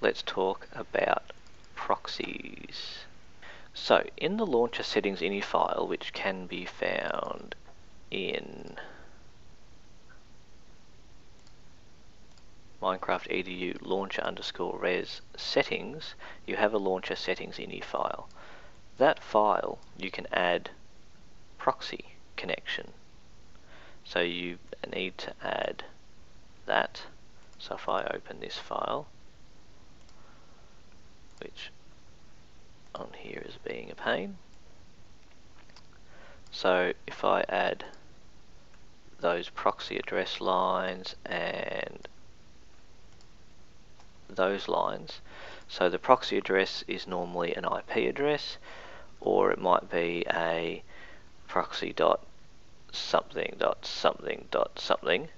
let's talk about proxies. So in the launcher settings ini file, which can be found in Minecraft edu launcher underscore res settings, you have a launcher settings ini file. That file you can add proxy connection. So you need to add that. So if I open this file, which on here is being a pain. So if I add those proxy address lines and those lines. So the proxy address is normally an IP address or it might be a proxy dot something dot something dot something.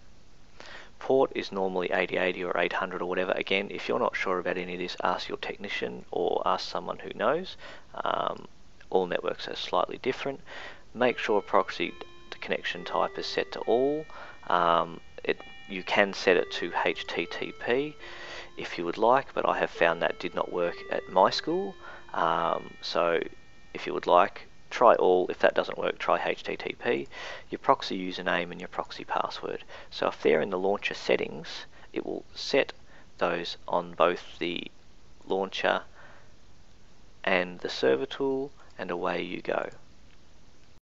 Port is normally 8080 or 800 or whatever. Again, if you're not sure about any of this, ask your technician or ask someone who knows. Um, all networks are slightly different. Make sure proxy connection type is set to all. Um, it, you can set it to HTTP if you would like, but I have found that did not work at my school. Um, so if you would like, try all. If that doesn't work, try HTTP, your proxy username and your proxy password. So if they're in the launcher settings, it will set those on both the launcher and the server tool and away you go.